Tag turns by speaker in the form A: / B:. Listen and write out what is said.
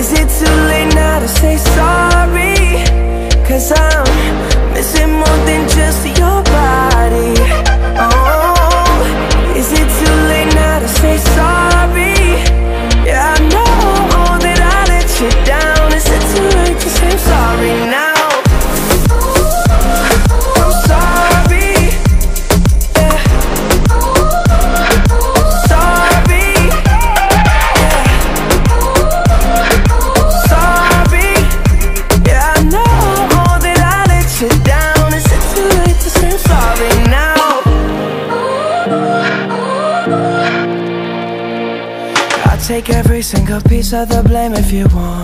A: Is it too late now to say sorry? take every single piece of the blame if you want.